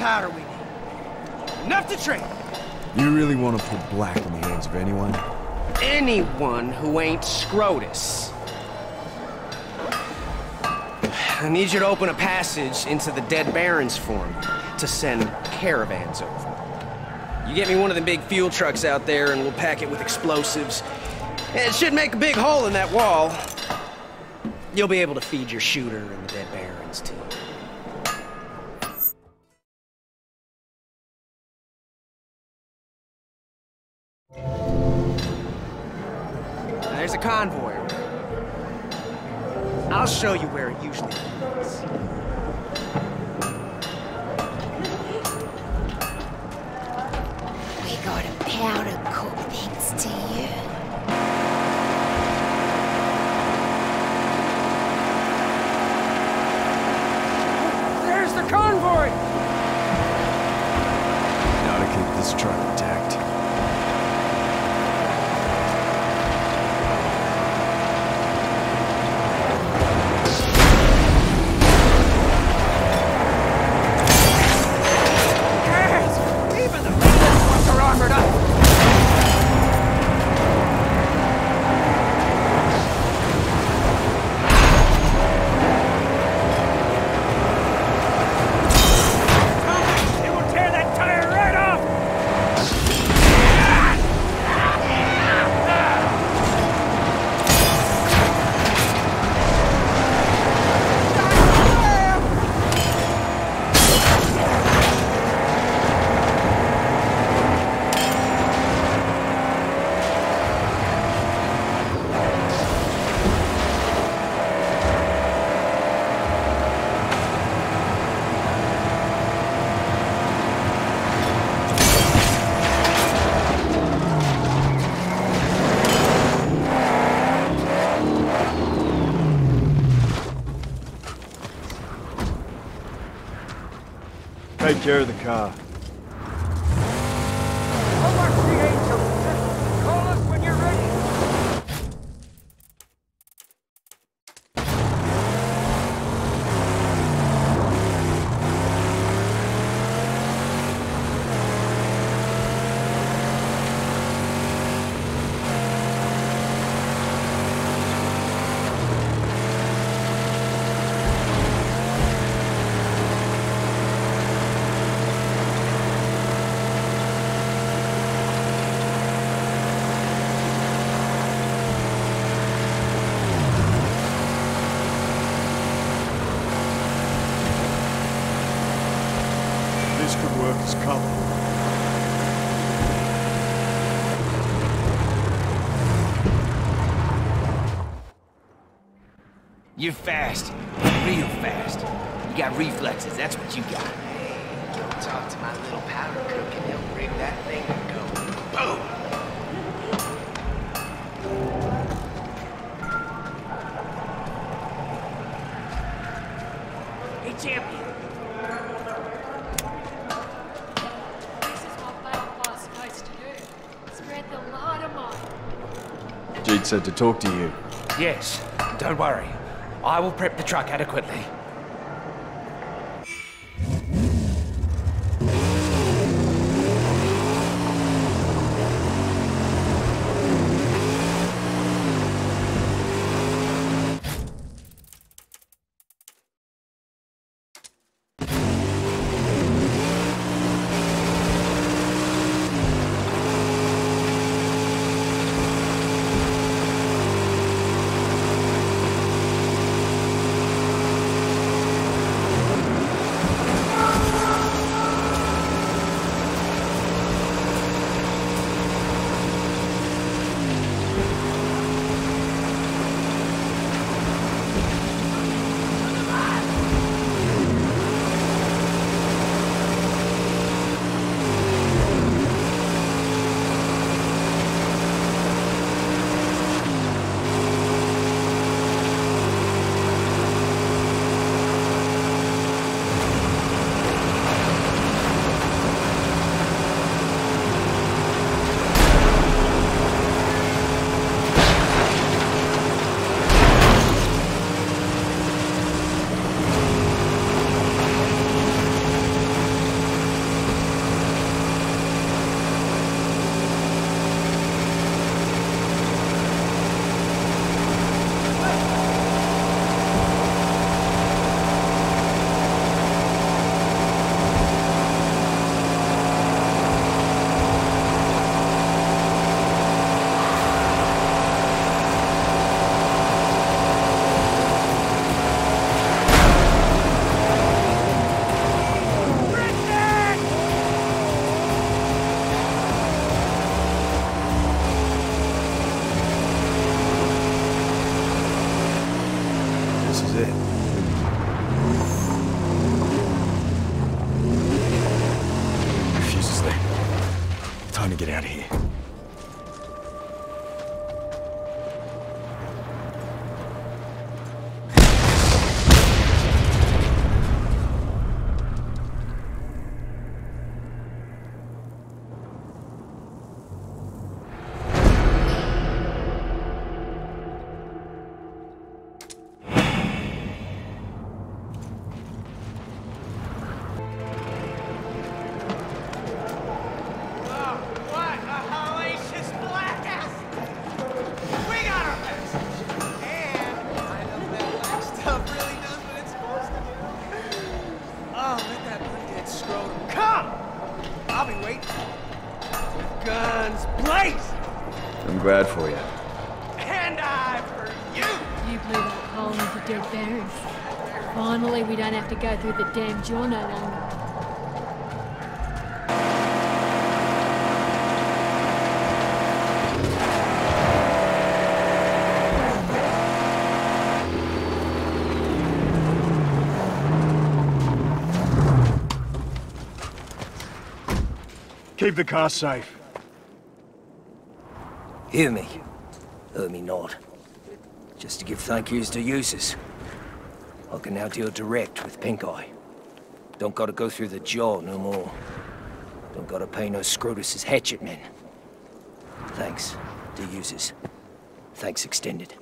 powder we need. Enough to trade. You really want to put Black in the hands of anyone? Anyone who ain't Scrotus. I need you to open a passage into the Dead Barrens for me to send caravans over. You get me one of the big fuel trucks out there and we'll pack it with explosives. It should make a big hole in that wall. You'll be able to feed your shooter and the Dead Barrens too. There's a convoy. I'll show you where it usually is. We got a powder cook thanks to you. There's the convoy! Gotta keep this truck care of the car. This could work as cover. You're fast. Real fast. You got reflexes, that's what you got. Hey, Go talk to my little powder cook and he'll rig that thing and go boom. Said to talk to you. Yes, don't worry. I will prep the truck adequately. Time to get out of here. I'll be waiting. With guns blazing! I'm glad for you. And I for you! You blew that hole into Dead Barrens. Finally, we don't have to go through the damn jaw no longer. Keep the car safe. Hear me. Hear me not. Just to give thank yous to users. I can now deal direct with Pink Eye. Don't gotta go through the jaw no more. Don't gotta pay no Scrotus's hatchet men. Thanks to users. Thanks extended.